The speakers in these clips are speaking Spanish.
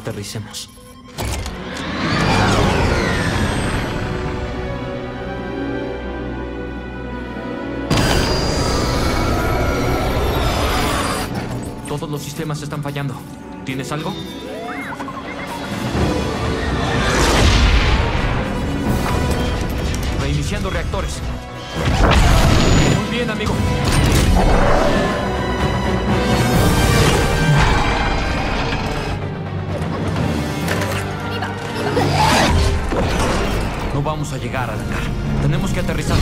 Aterricemos. Todos los sistemas están fallando. ¿Tienes algo? Tenemos que aterrizar.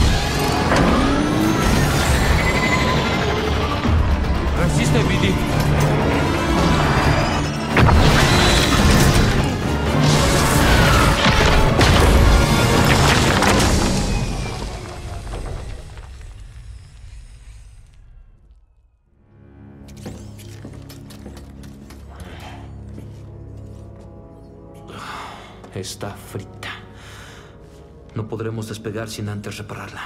No podremos despegar sin antes repararla.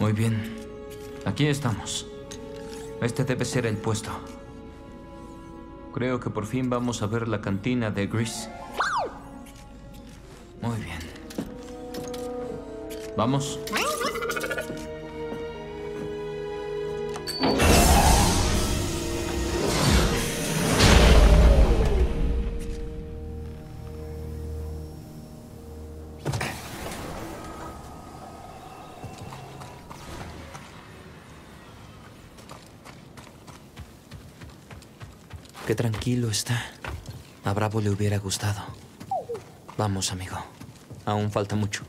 Muy bien. Aquí estamos. Este debe ser el puesto. Creo que por fin vamos a ver la cantina de Grease. Muy bien. ¿Vamos? Qué tranquilo está. A Bravo le hubiera gustado. Vamos, amigo. Aún falta mucho.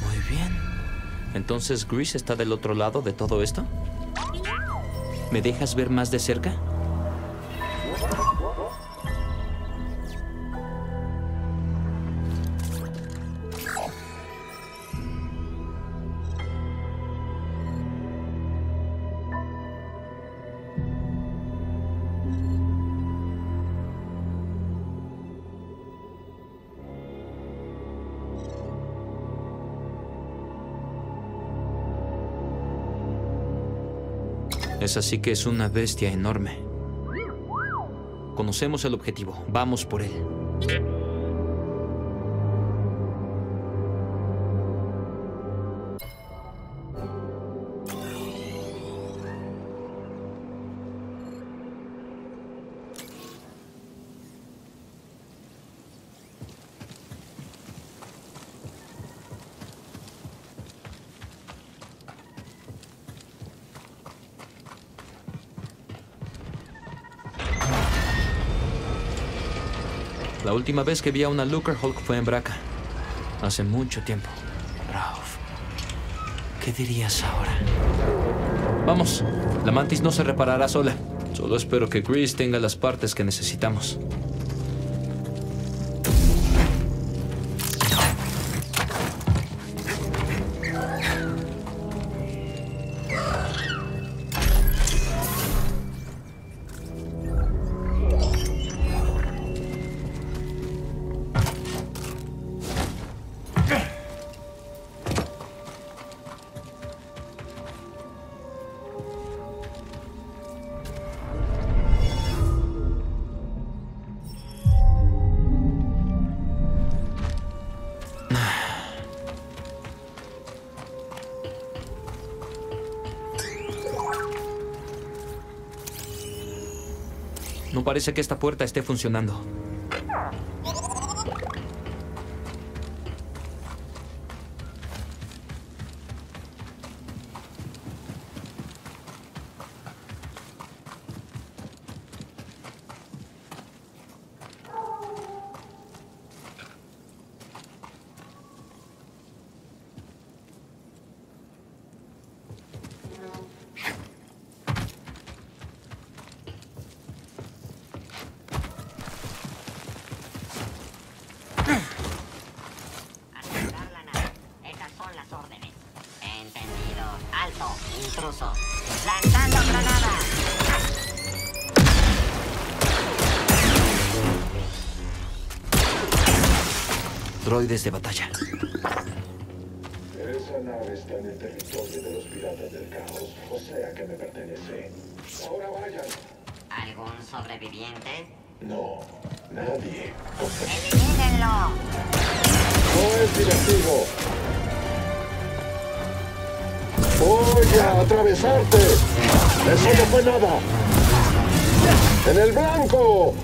Muy bien. Entonces, Grease está del otro lado de todo esto. ¿Me dejas ver más de cerca? Así que es una bestia enorme. Conocemos el objetivo. Vamos por él. La última vez que vi a una Looker Hulk fue en Braca. Hace mucho tiempo. Rauf. ¿Qué dirías ahora? Vamos. La mantis no se reparará sola. Solo espero que Grease tenga las partes que necesitamos. Parece que esta puerta esté funcionando. Droides de batalla. Esa nave está en el territorio de los piratas del caos, o sea que me pertenece. Ahora vayan. ¿Algún sobreviviente? No, nadie. ¡Elimínenlo! No es divertido. Voy a atravesarte. Eso no fue nada. En el blanco.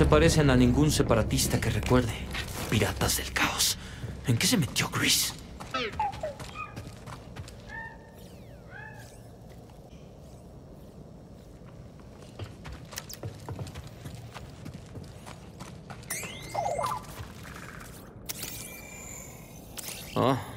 Se parecen a ningún separatista que recuerde. Piratas del caos. ¿En qué se metió Chris? Ah.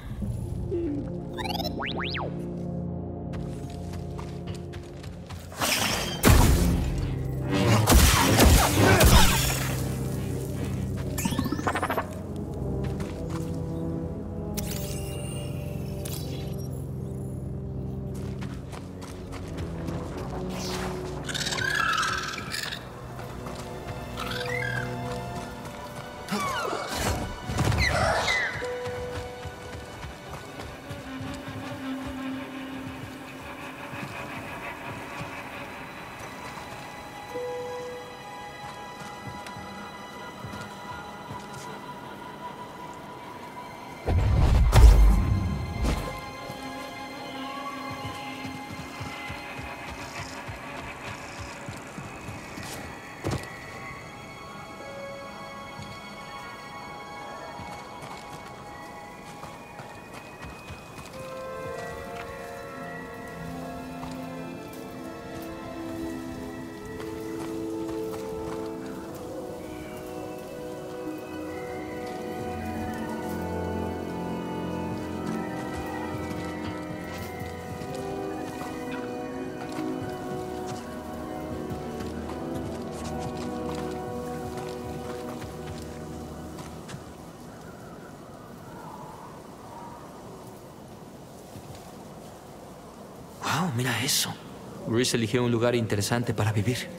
Mira eso. Reese eligió un lugar interesante para vivir.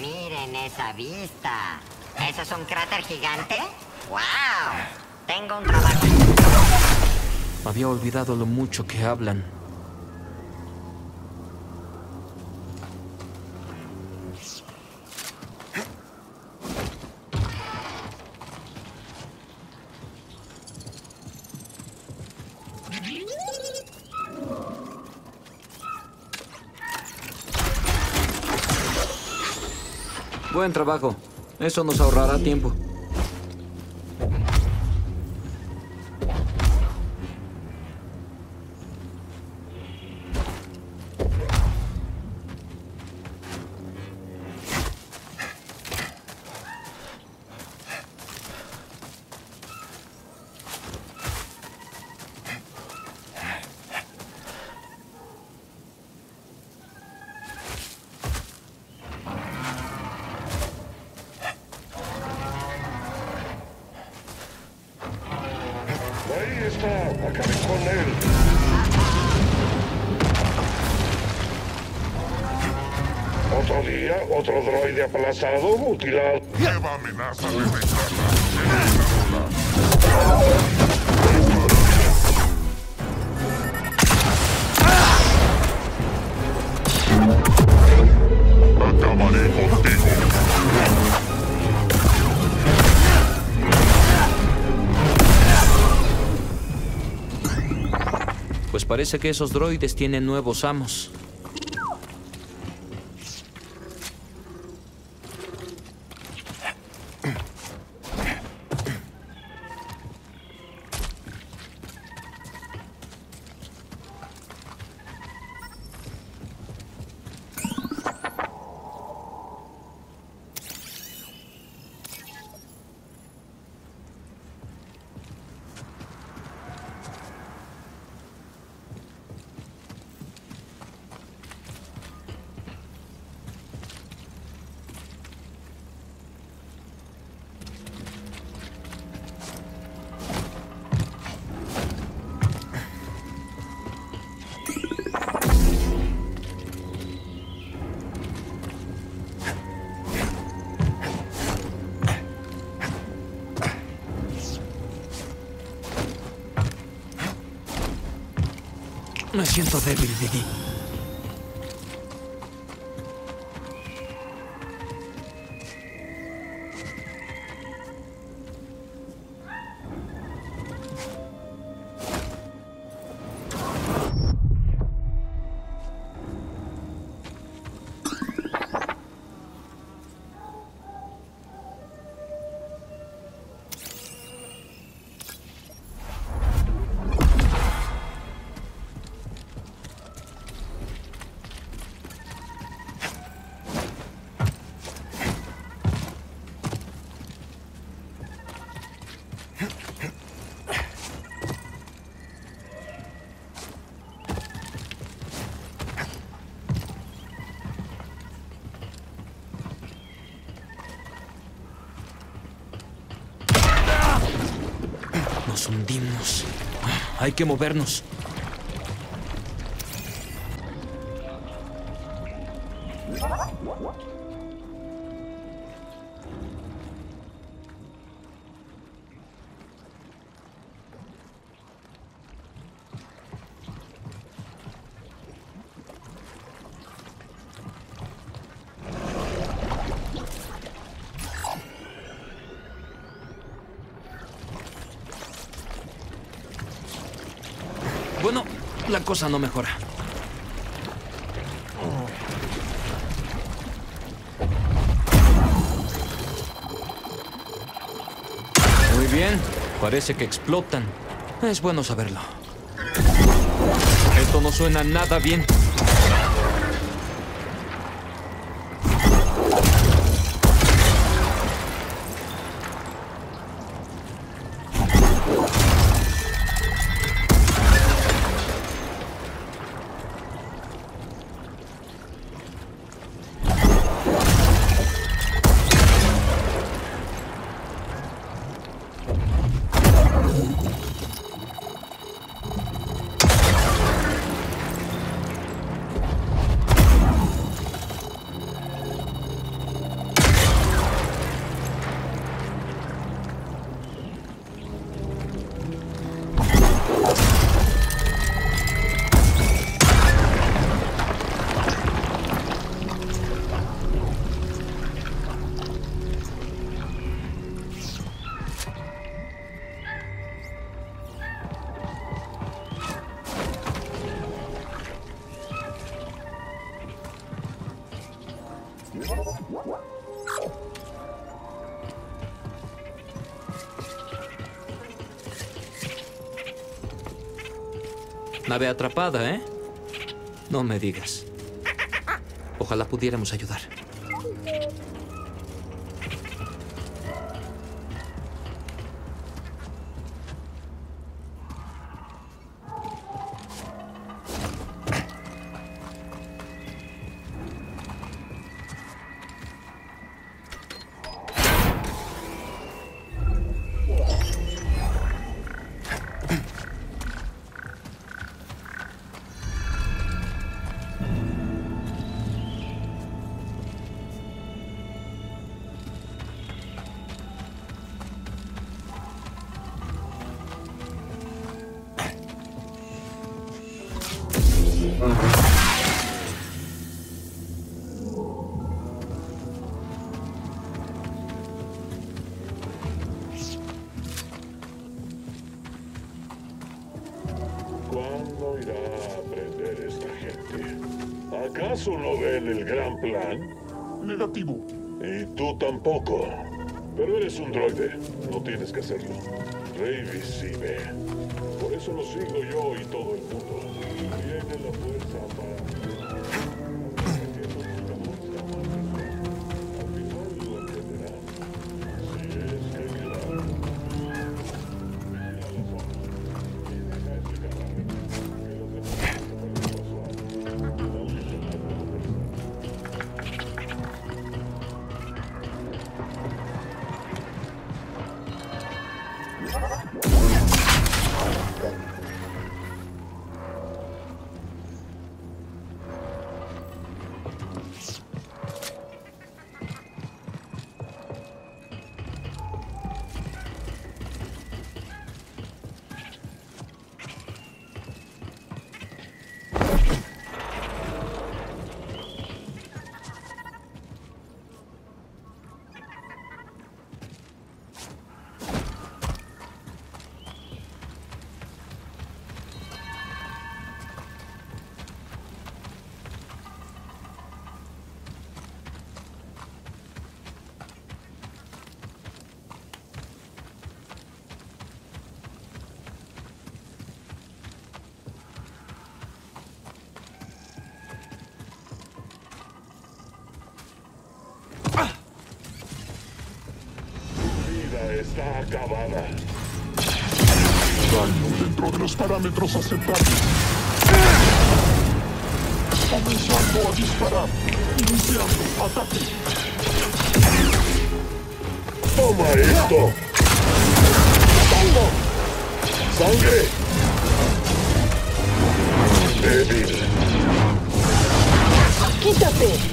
Miren esa vista. ¿Eso es un cráter gigante? ¡Wow! Tengo un trabajo. Había olvidado lo mucho que hablan. Buen trabajo. Eso nos ahorrará tiempo. Otro droide aplazado, mutilado. Nueva amenaza de rechaza. Acabaré contigo. Pues parece que esos droides tienen nuevos amos. Me siento débil, Didi. Hay que movernos. No mejora. Muy bien, parece que explotan. Es bueno saberlo. Esto no suena nada bien. Nave atrapada, ¿eh? No me digas. Ojalá pudiéramos ayudar. Droide. No tienes que hacerlo. Ravis sí. Por eso lo sigo yo y todo el mundo. Tiene la está acabada. Daño dentro de los parámetros aceptables. Comenzando a disparar. Iniciando ataque. ¡Toma esto! ¡Tango! ¡Sangre! Débil. ¡Quítate!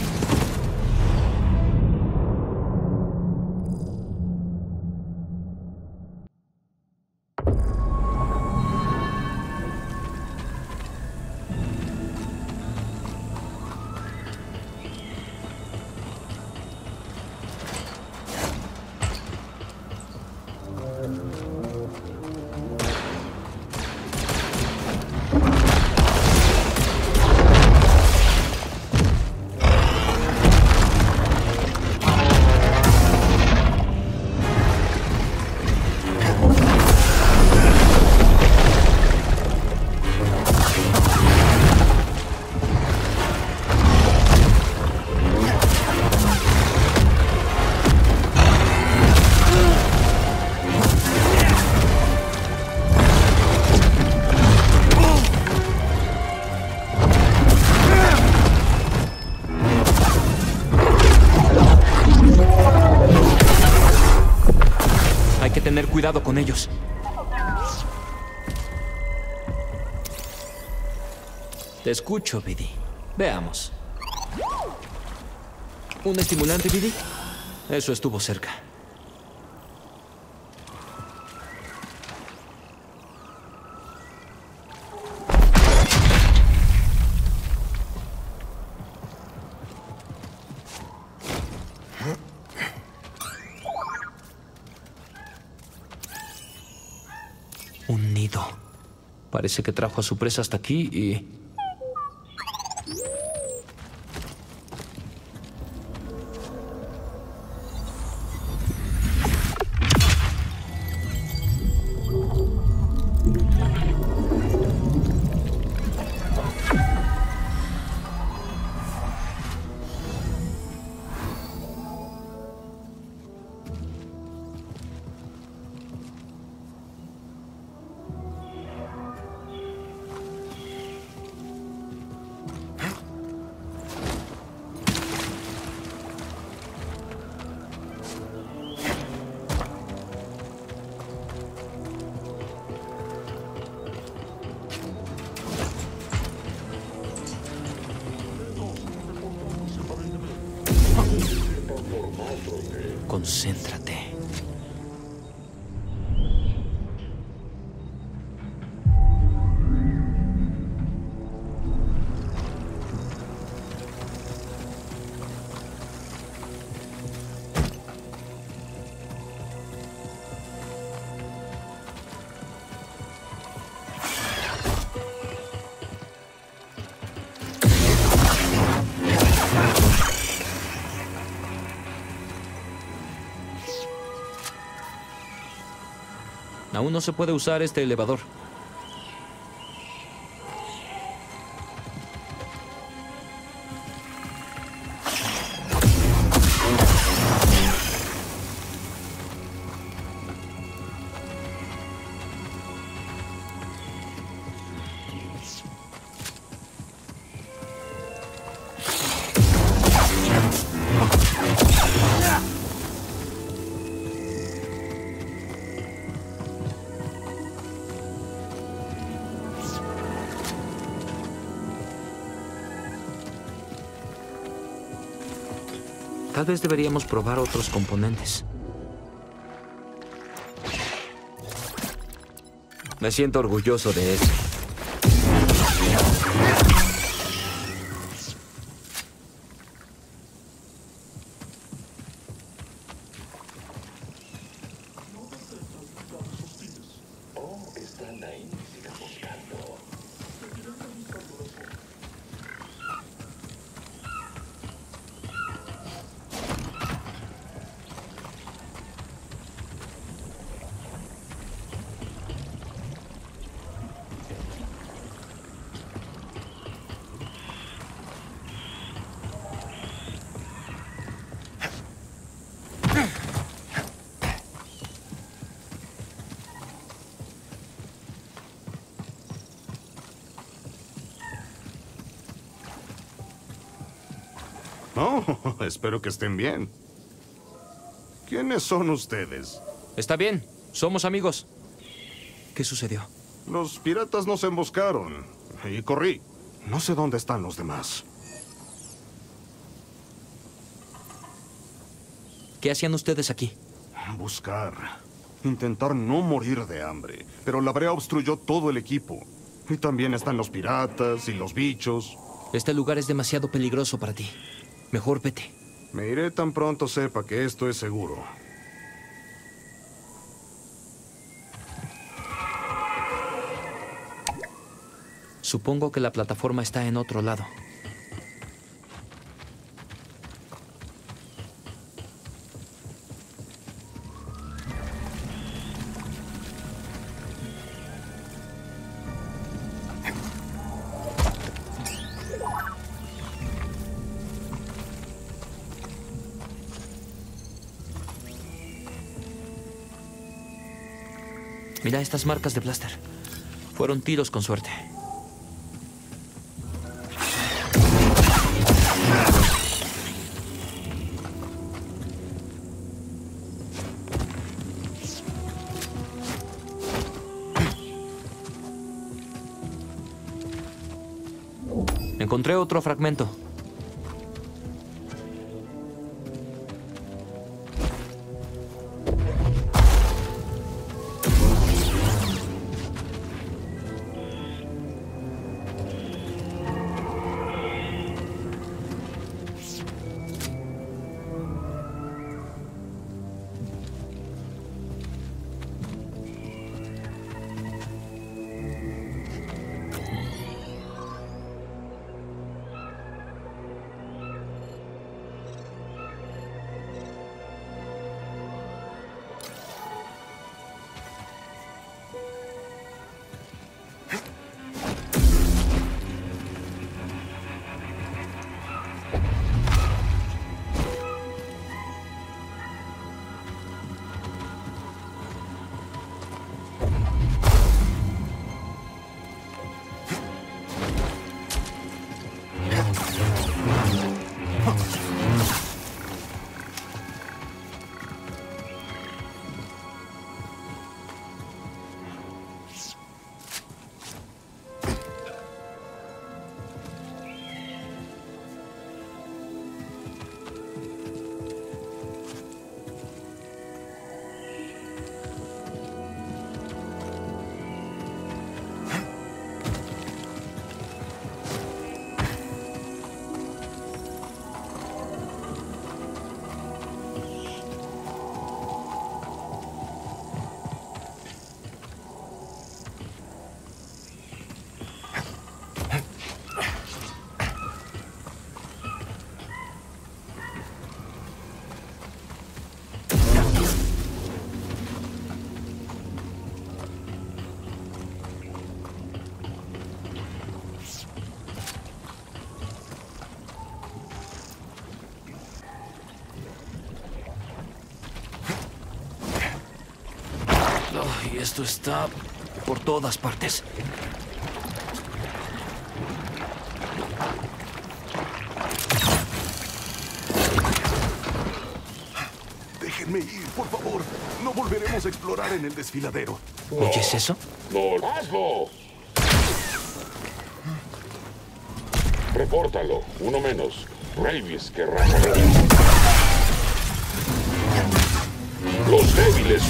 Cuidado con ellos. Te escucho, Biddy. Veamos. ¿Un estimulante, Biddy? Eso estuvo cerca. Parece que trajo a su presa hasta aquí y... Aún no se puede usar este elevador. Deberíamos probar otros componentes. Me siento orgulloso de eso. Oh, espero que estén bien. ¿Quiénes son ustedes? Está bien, somos amigos. ¿Qué sucedió? Los piratas nos emboscaron y corrí. No sé dónde están los demás. ¿Qué hacían ustedes aquí? Buscar. Intentar no morir de hambre. Pero la brea obstruyó todo el equipo. Y también están los piratas y los bichos. Este lugar es demasiado peligroso para ti. Mejor vete. Me iré tan pronto sepa que esto es seguro. Supongo que la plataforma está en otro lado. Estas marcas de blaster. Fueron tiros con suerte. Encontré otro fragmento. Esto está por todas partes. Déjenme ir, por favor. No volveremos a explorar en el desfiladero. ¿Oyes eso? ¡No, hazlo! Repórtalo, uno menos. Ravis querrá. Los débiles.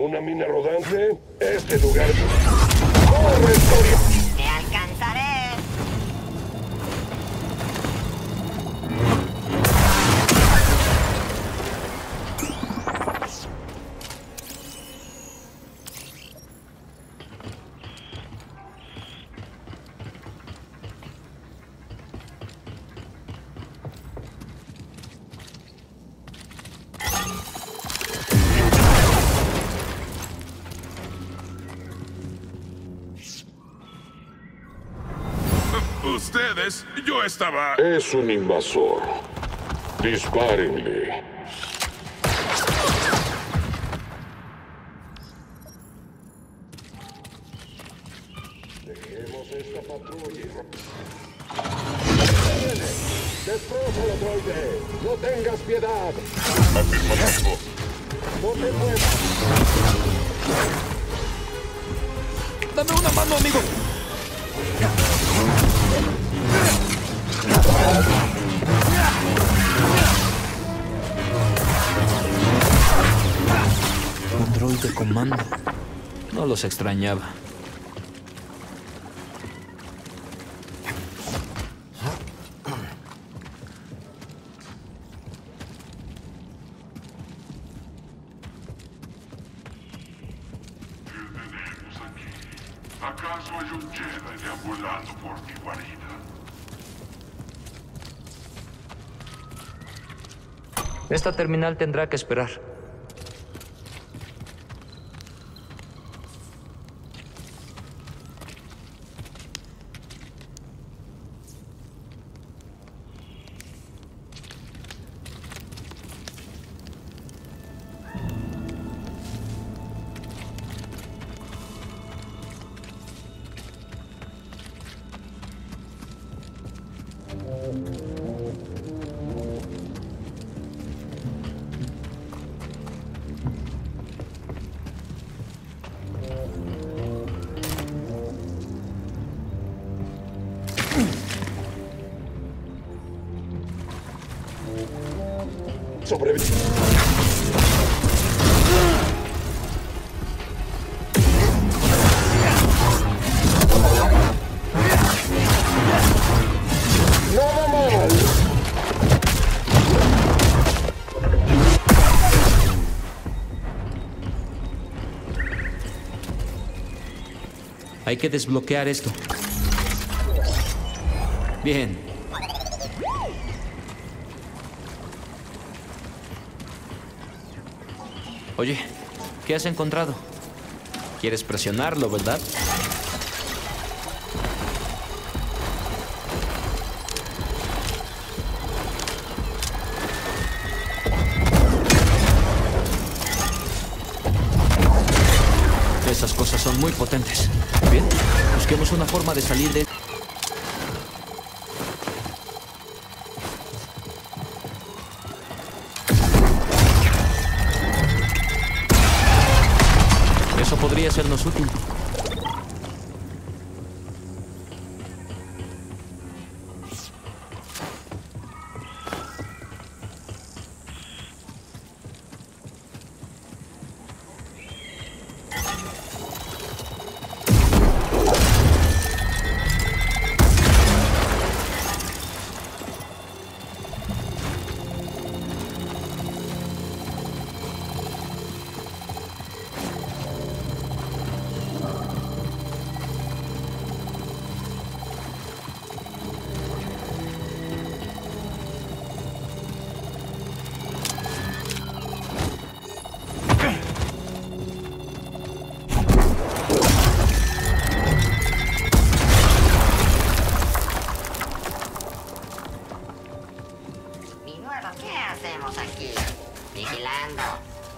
¿Una mina rodante? Este lugar... ¡Corre! Estaba... Es un invasor. Dispárenle. Dejemos esta patrulla. ¡Destrózalo, droide! ¡No tengas piedad! Afirmativo. ¡No te muevas! Dame una mano, amigo. Droid de comando. No los extrañaba. Esta terminal tendrá que esperar. Sobrevive. Nada. Hay que desbloquear esto. Bien. Oye, ¿qué has encontrado? ¿Quieres presionarlo, verdad? Esas cosas son muy potentes. Bien, busquemos una forma de salir de... podría sernos útil.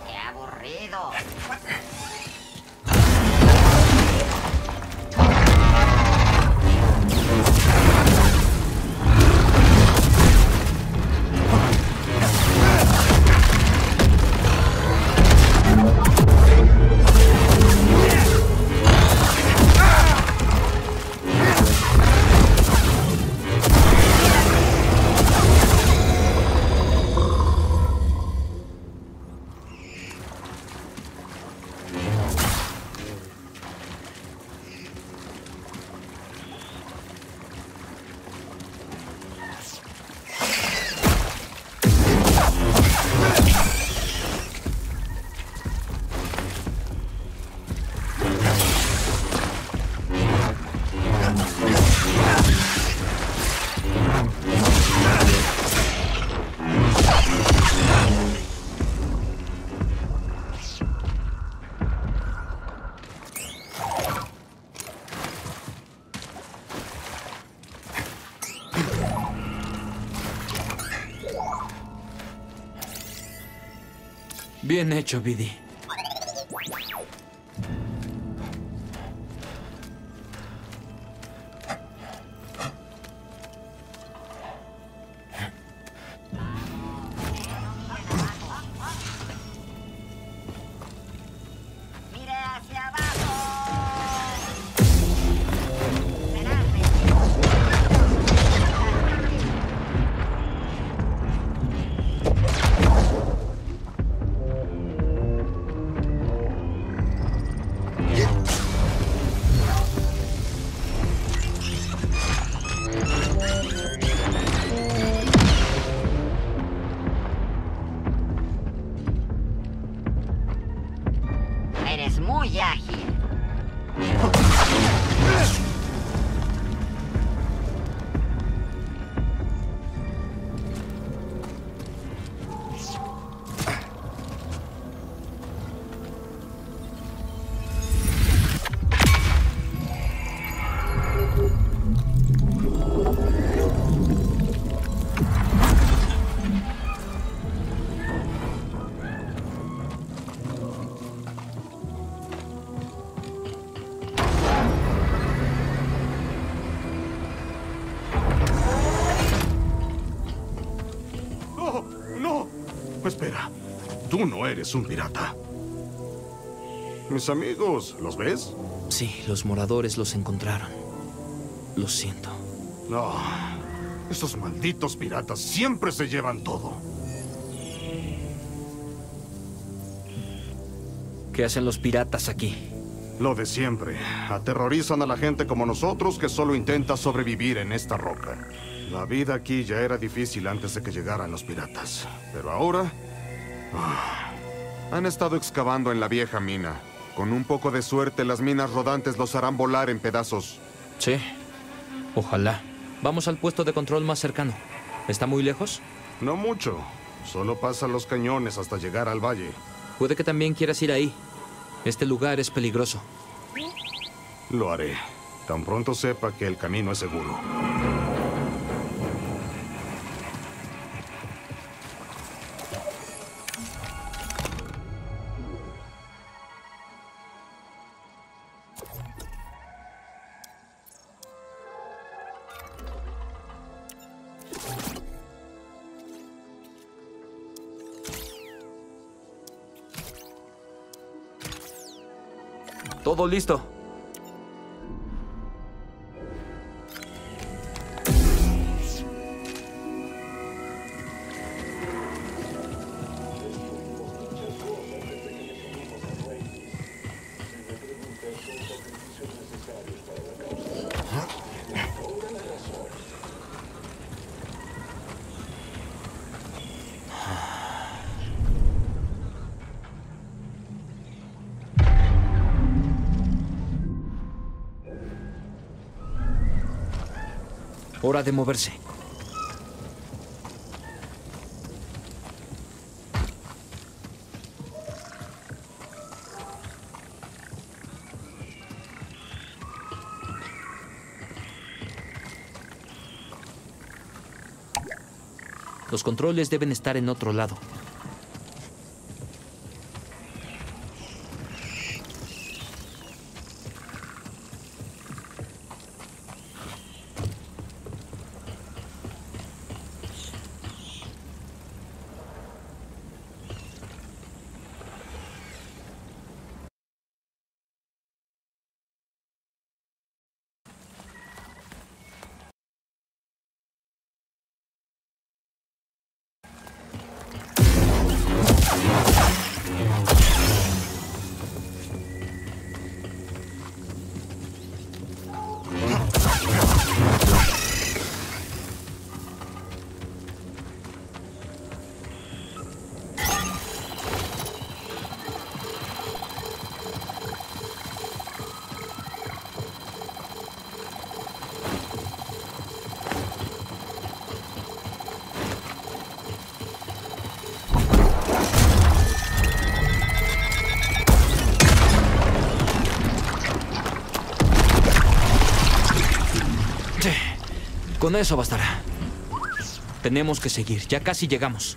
¡Qué aburrido! Bien hecho, Biddy. Tú no eres un pirata. Mis amigos, ¿los ves? Sí, los moradores los encontraron. Lo siento. No. Esos malditos piratas siempre se llevan todo. ¿Qué hacen los piratas aquí? Lo de siempre. Aterrorizan a la gente como nosotros que solo intenta sobrevivir en esta roca. La vida aquí ya era difícil antes de que llegaran los piratas. Pero ahora... ah, Han estado excavando en la vieja mina. Con un poco de suerte, las minas rodantes los harán volar en pedazos. Sí. Ojalá. Vamos al puesto de control más cercano. ¿Está muy lejos? No mucho. Solo pasan los cañones hasta llegar al valle. Puede que también quieras ir ahí. Este lugar es peligroso. Lo haré. Tan pronto sepa que el camino es seguro. Listo. De moverse. Los controles deben estar en otro lado. Con eso bastará. Tenemos que seguir. Ya casi llegamos.